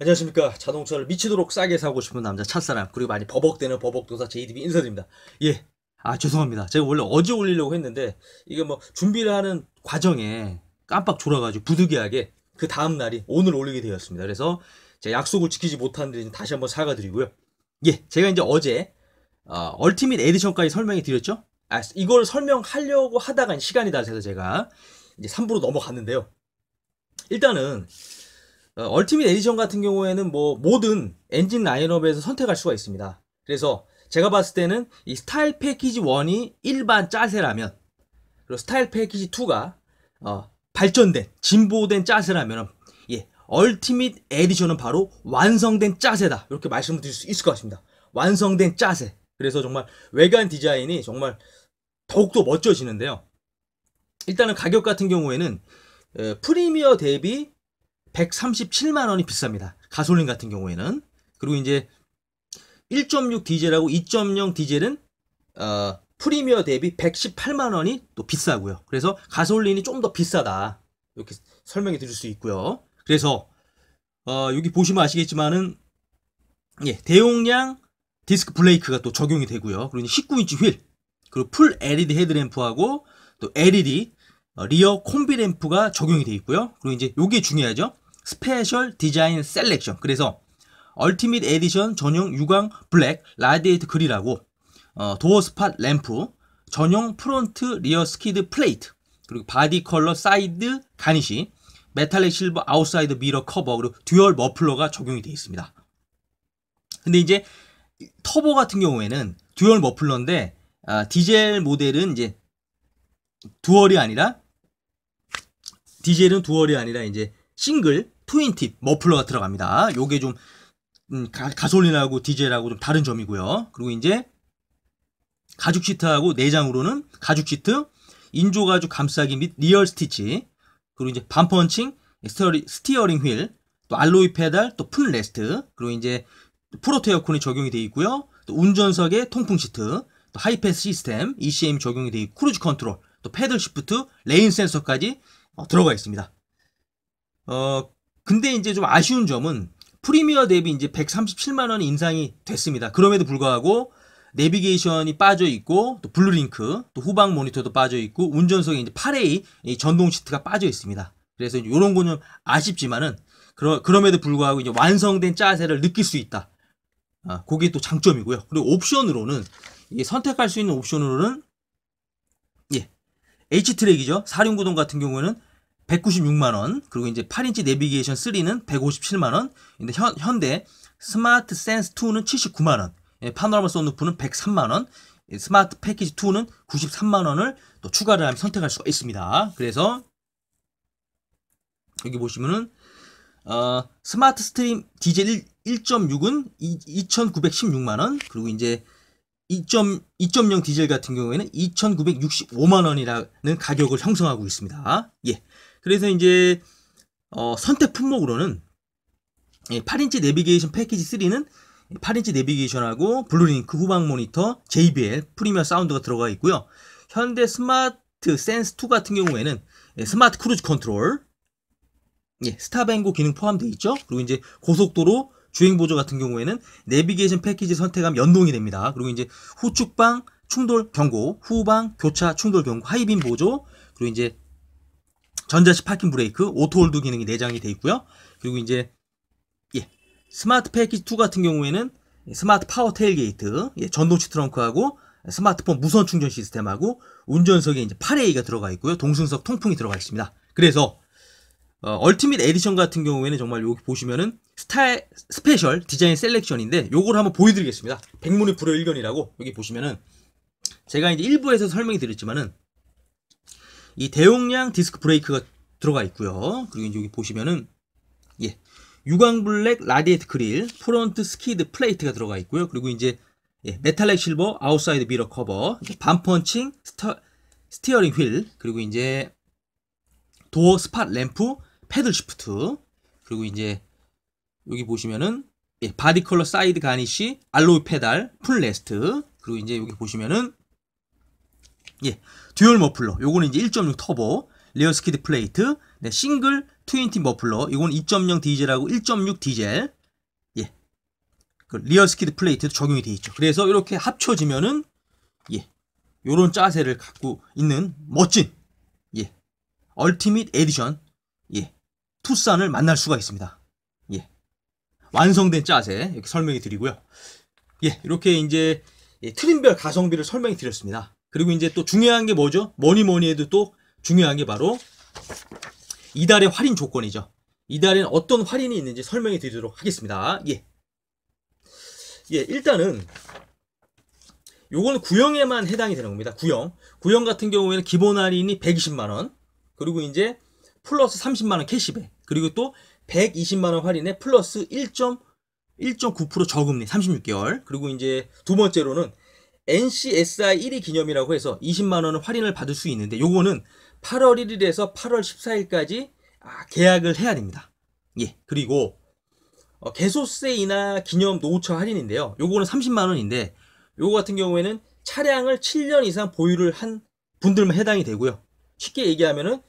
안녕하십니까. 자동차를 미치도록 싸게 사고 싶은 남자 찻사람 그리고 많이 버벅대는 버벅도사 JDB 인사드립니다. 예. 아 죄송합니다. 제가 원래 어제 올리려고 했는데 이게 뭐 준비를 하는 과정에 깜빡 졸아가지고 부득이하게 그 다음 날이 오늘 올리게 되었습니다. 그래서 제가 약속을 지키지 못한 데 다시 한번 사과드리고요. 예 제가 이제 어제 어, 얼티밋 에디션까지 설명해 드렸죠? 아 이걸 설명하려고 하다가 시간이 다 돼서 제가 이제 3부로 넘어갔는데요. 일단은 어, ultimate edition 같은 경우에는 뭐 모든 엔진 라인업에서 선택할 수가 있습니다. 그래서 제가 봤을 때는 이 스타일 패키지 1이 일반 짜세라면 그리고 스타일 패키지 2가 어, 발전된 진보된 짜세라면 예 ultimate edition은 바로 완성된 짜세다 이렇게 말씀을 드릴 수 있을 것 같습니다. 완성된 짜세 그래서 정말 외관 디자인이 정말 더욱더 멋져지는데요. 일단은 가격 같은 경우에는 에, 프리미어 대비 137만 원이 비쌉니다. 가솔린 같은 경우에는. 그리고 이제 1.6 디젤하고 2.0 디젤은 어, 프리미어 대비 118만 원이 또 비싸고요. 그래서 가솔린이 좀 더 비싸다. 이렇게 설명해 드릴 수 있고요. 그래서 어, 여기 보시면 아시겠지만은 예, 대용량 디스크 브레이크가 또 적용이 되고요. 그리고 19인치 휠, 그리고 풀 LED 헤드램프하고 또 LED 어, rear combi lamp가 적용이 되어 있고요. 그리고 이제 요게 중요하죠. special design selection. 그래서 ultimate edition 전용 유광 블랙 라디에이터 그릴하고 어, door spot lamp, 전용 front rear skid plate, 그리고 body color side garnish, metallic silver outside mirror cover, 그리고 dual muffler가 적용이 되어 있습니다. 근데 이제 터보 같은 경우에는 dual muffler인데 아, 디젤 모델은 이제 dual이 아니라 디젤은 dual이 아니라 이제 single twin tip muffler가 들어갑니다. 요게 좀 음, 가, 솔린하고 디젤하고 좀 다른 점이고요. 그리고 이제 가죽 시트하고 내장으로는 가죽 시트, 인조 가죽 감싸기 및 real stitch, 그리고 이제 반펀칭, 스티어리, steering wheel, 또 alloy pedal, 또 footrest, 그리고 이제 full auto 에어컨이 적용이 되어 있고요. 또 운전석에 통풍 시트, 또 하이패스 시스템, ECM 적용이 되어 있고 cruise control, 또 paddle shift, rain sensor까지 어, 들어가 있습니다. 어, 근데 이제 좀 아쉬운 점은 프리미어 대비 이제 137만 원 인상이 됐습니다. 그럼에도 불구하고 내비게이션이 빠져 있고 또 블루링크 또 후방 모니터도 빠져 있고 운전석에 이제 8way 전동 시트가 빠져 있습니다. 그래서 이런 거는 아쉽지만은 그럼에도 불구하고 이제 완성된 짜세를 느낄 수 있다. 아, 그게 또 장점이고요. 그리고 옵션으로는 선택할 수 있는 옵션으로는 예 HTRAC이죠. 사륜구동 같은 경우에는 196만원, 그리고 이제 8인치 내비게이션 3는 157만원, 근데 현, 현대 Smart Sense 2는 79만원, 예, 파노라마 썬루프는 103만원, 예, 스마트 패키지 2는 93만원을 또 추가를 하면 선택할 수가 있습니다. 그래서 여기 보시면은 어, Smartstream 디젤 1.6은 2,916만원, 그리고 이제 2.0 디젤 같은 경우에는 2,965만 원이라는 가격을 형성하고 있습니다. 예. 그래서 이제 어, 선택 품목으로는 8인치 내비게이션 패키지 3는 8인치 내비게이션하고 블루링크 후방 모니터, JBL, premium sound가 들어가 있고요. 현대 Smart Sense 2 같은 경우에는 smart cruise control, 예, stop and go 기능 포함되어 있죠. 그리고 이제 고속도로 주행 보조 같은 경우에는 내비게이션 패키지 선택하면 연동이 됩니다. 그리고 이제 후측방 충돌 경고, 후방 교차 충돌 경고, high beam 보조, 그리고 이제 전자식 parking brake, auto hold 기능이 내장이 되어 있고요. 그리고 이제 예, 스마트 패키지 2 같은 경우에는 smart power tailgate, 예, 전동식 트렁크하고 스마트폰 무선 충전 시스템하고 운전석에 이제 8way가 들어가 있고요. 동승석 통풍이 들어가 있습니다. 그래서 어, ultimate edition 같은 경우에는 정말 여기 보시면은 스타일 special design selection인데 요걸 한번 보여드리겠습니다. 백문이 불여일견이라고 여기 보시면은 제가 이제 1부에서 설명이 드렸지만은 이 대용량 디스크 브레이크가 들어가 있고요. 그리고 여기 보시면은 예. 유광 블랙 radiator grille, front skid plate가 들어가 있고요. 그리고 이제 예, metallic silver outside mirror 커버, 반펀칭 스터, steering wheel, 그리고 이제 door spot lamp, paddle shift, 그리고 이제 여기 보시면은 예, body color side garnish, alloy pedal, foot rest, 그리고 이제 여기 보시면은 예, dual muffler. 요거는 이제 1.6 터보, rear skid plate, 네, single twin tip muffler. 이건 2.0 디젤하고 1.6 디젤. 예. 그 rear skid plate도 적용이 돼 있죠. 그래서 이렇게 합쳐지면은 예. 요런 짜세를 갖고 있는 멋진 예. Ultimate Edition 예. 투싼을 만날 수가 있습니다. 예. 완성된 짜세 이렇게 설명해 드리고요. 예. 이렇게 이제 예, trim별 가성비를 설명해 드렸습니다. 그리고 이제 또 중요한 게 뭐죠? 뭐니 뭐니 해도 또 중요한 게 바로 이달의 할인 조건이죠. 이달에는 어떤 할인이 있는지 설명해 드리도록 하겠습니다. 예. 예, 일단은 요거는 구형에만 해당이 되는 겁니다. 구형. 구형 같은 경우에는 기본 할인이 120만 원. 그리고 이제 플러스 30만 원 캐시백. 그리고 또 120만 원 할인에 플러스 1.1.9% 저금리 36개월. 그리고 이제 두 번째로는 NCSI 1위 기념이라고 해서 20만원을 할인을 받을 수 있는데 요거는 8월 1일에서 8월 14일까지 아, 계약을 해야 됩니다. 예. 그리고 어, 개소세 인하 기념 노후차 할인인데요. 요거는 30만 원인데 요거 같은 경우에는 차량을 7년 이상 보유를 한 분들만 해당이 되고요. 쉽게 얘기하면은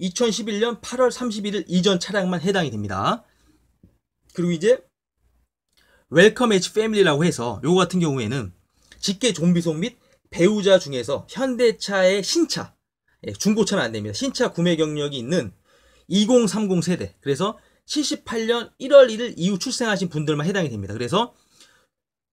2011년 8월 31일 이전 차량만 해당이 됩니다. 그리고 이제 Welcome H Family라고 해서 요거 같은 경우에는 직계 좀비속 및 배우자 중에서 현대차의 신차 예, 중고차는 안 됩니다. 신차 구매 경력이 있는 2030 세대. 그래서 78년 1월 1일 이후 출생하신 분들만 해당이 됩니다. 그래서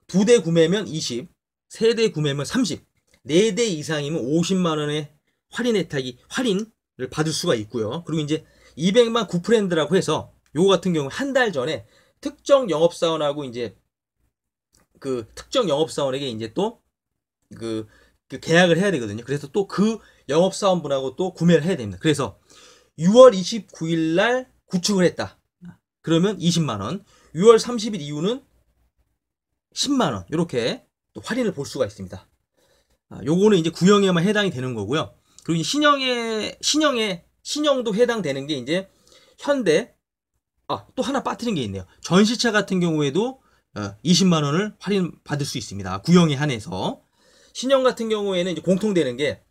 두 대 구매면 20, 세 대 구매면 30, 네 대 이상이면 50만 원의 할인 혜택이 할인을 받을 수가 있고요. 그리고 이제 200만 구프렌드라고 해서 요거 같은 경우 한 달 전에 특정 영업사원하고 이제 그 특정 영업사원에게 이제 또그 그 계약을 해야 되거든요. 그래서 또 그 영업사원분하고 또 구매를 해야 됩니다. 그래서 6월 29일 날 구축을 했다. 그러면 20만 원. 6월 30일 이후는 10만 원. 이렇게 또 할인을 볼 수가 있습니다. 아, 요거는 이제 구형에만 해당이 되는 거고요. 그리고 신형에, 신형에, 신형도 해당되는 게 이제 현대, 아, 또 하나 빠뜨린 게 있네요. 전시차 같은 경우에도 20만 원을 어, 할인 받을 수 있습니다. 구형에 한해서. 신형 같은 경우에는 이제 공통되는 게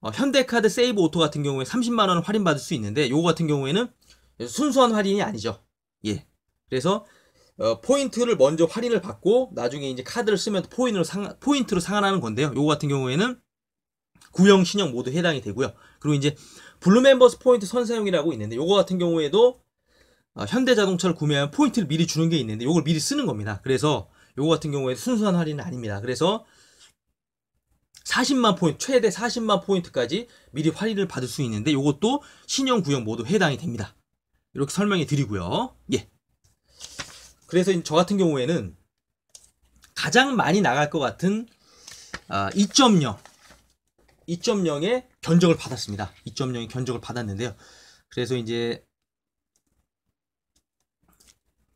어, 현대카드 Save Auto 같은 경우에 30만 원 할인 받을 수 있는데 요거 같은 경우에는 순수한 할인이 아니죠. 예. 그래서 어, 포인트를 먼저 할인을 받고 나중에 이제 카드를 쓰면 포인트로 상 포인트로 상환하는 건데요. 요거 같은 경우에는 구형 신형 모두 해당이 되고요. 그리고 이제 Blue Members 포인트 선사용이라고 있는데 요거 같은 경우에도 어, 현대자동차를 구매하면 포인트를 미리 주는 게 있는데 요걸 미리 쓰는 겁니다. 그래서 요거 같은 경우에 순수한 할인은 아닙니다. 그래서 40만 포인트, 최대 40만 포인트까지 미리 할인을 받을 수 있는데 이것도 신형 구형 모두 해당이 됩니다. 이렇게 설명해 드리고요. 예. 그래서 저 같은 경우에는 가장 많이 나갈 것 같은 아, 2.0 2.0의 견적을 받았습니다. 2.0의 견적을 받았는데요. 그래서 이제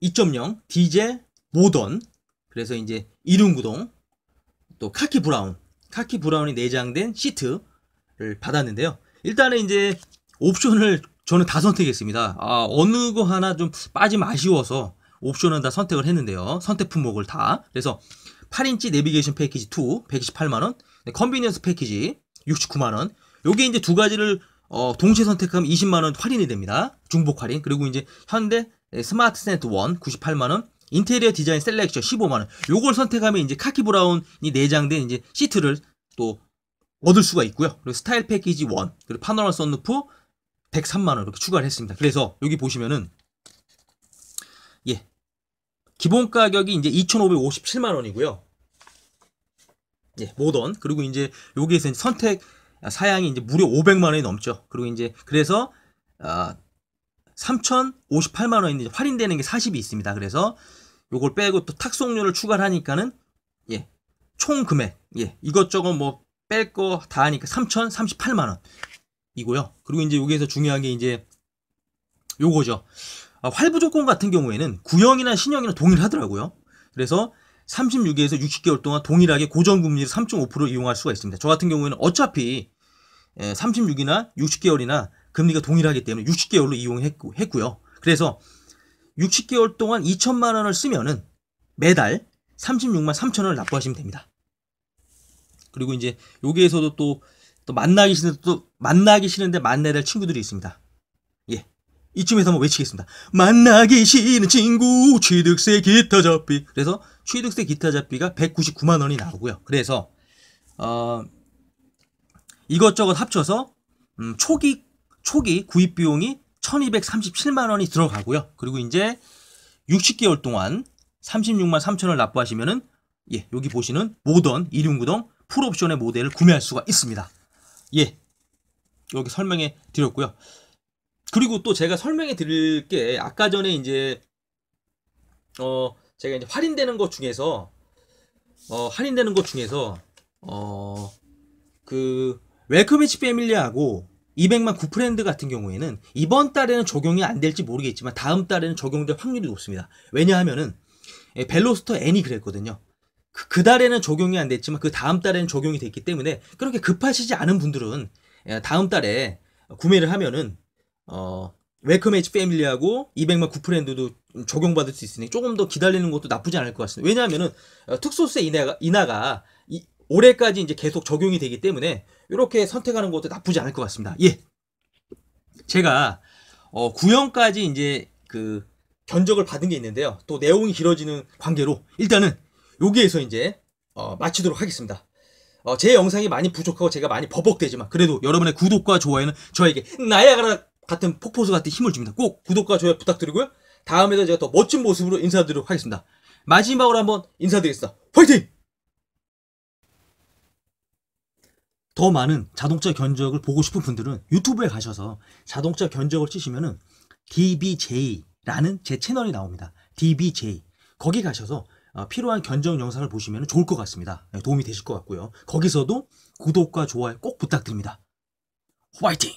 2.0 디젤 모던 그래서 이제 이륜구동 또 khaki brown khaki brown이 내장된 시트를 받았는데요. 일단은 이제 옵션을 저는 다 선택했습니다. 아, 어느 거 하나 좀 빠지면 아쉬워서 옵션은 다 선택을 했는데요. 선택 품목을 다. 그래서 8인치 내비게이션 패키지 2 128만원, convenience 패키지 69만원. 요게 이제 두 가지를 어, 동시에 선택하면 20만원 할인이 됩니다. 중복 할인. 그리고 이제 현대 Smart Sense 1 98만원, 인테리어 디자인 selection 15만원. 요걸 선택하면 이제 khaki brown이 내장된 이제 시트를 또 얻을 수가 있고요. 그리고 스타일 패키지 1, 그리고 파노라마 썬루프 103만원 이렇게 추가를 했습니다. 그래서 여기 보시면은, 예. 기본 가격이 이제 2,557만원이고요. 예, 모던. 그리고 이제 여기에서 선택 사양이 이제 무려 500만 원이 넘죠. 그리고 이제 그래서, 아, 3,058만 원인데 할인되는 게 40이 있습니다. 그래서 요걸 빼고 또 탁송료를 추가를 하니까는 예. 총 금액 예. 이것저것 뭐 뺄 거 다 하니까 3,038만 원. 이고요. 그리고 이제 여기에서 중요한 게 이제 요거죠. 아, 할부 조건 같은 경우에는 구형이나 신형이나 동일하더라고요. 그래서 36에서 60개월 동안 동일하게 고정금리를 3.5% 이용할 수가 있습니다. 저 같은 경우에는 어차피 36이나 예, 60개월이나 금리가 동일하기 때문에 60개월로 이용했고요. 그래서 60개월 동안 2천만 원을 쓰면은 매달 36만 3천 원을 납부하시면 됩니다. 그리고 이제 여기에서도 또, 또 만나기 싫은데 또 만나기 싫은데 만나야 될 친구들이 있습니다. 예. 이쯤에서 한번 외치겠습니다. 만나기 싫은 친구 취득세 기타 잡비. 그래서 취득세 기타 잡비가 199만 원이 나오고요. 그래서 어 이것저것 합쳐서 음, 초기 초기 구입 비용이 1237만 원이 들어가고요. 그리고 이제 60개월 동안 36만 3천 원을 납부하시면은 예, 여기 보시는 모던 일용구동 풀옵션의 모델을 구매할 수가 있습니다. 예. 여기 설명해 드렸고요. 그리고 또 제가 설명해 드릴 게 아까 전에 이제 어 제가 이제 할인되는 것 중에서 어 할인되는 것 중에서 어그 Welcome H Family하고 200만 Good Friend 같은 경우에는 이번 달에는 적용이 안 될지 모르겠지만 다음 달에는 적용될 확률이 높습니다. 왜냐하면은 예, 벨로스터 N이 그랬거든요. 그, 그 달에는 적용이 안 됐지만 그 다음 달에는 적용이 됐기 때문에 그렇게 급하시지 않은 분들은 예, 다음 달에 구매를 하면은 어 Welcome H Family하고 200만 Good Friend도 적용받을 수 있으니 조금 더 기다리는 것도 나쁘지 않을 것 같습니다. 왜냐하면은 어, 특소세 인하가, 인하가 이- 올해까지 이제 계속 적용이 되기 때문에 이렇게 선택하는 것도 나쁘지 않을 것 같습니다. 예. 제가 어, 구형까지 이제 그 견적을 받은 게 있는데요. 또 내용이 길어지는 관계로 일단은 여기에서 이제 어, 마치도록 하겠습니다. 어, 제 영상이 많이 부족하고 제가 많이 버벅대지만 그래도 여러분의 구독과 좋아요는 저에게 나야가라 같은 폭포수 같은 힘을 줍니다. 꼭 구독과 좋아요 부탁드리고요. 다음에도 제가 더 멋진 모습으로 인사드리도록 하겠습니다. 마지막으로 한번 인사드리겠습니다. 화이팅! 더 많은 자동차 견적을 보고 싶은 분들은 유튜브에 가셔서 자동차 견적을 치시면은 DBJ라는 제 채널이 나옵니다. DBJ. 거기 가셔서 어, 필요한 견적 영상을 보시면 좋을 것 같습니다. 네, 도움이 되실 것 같고요. 거기서도 구독과 좋아요 꼭 부탁드립니다. 화이팅!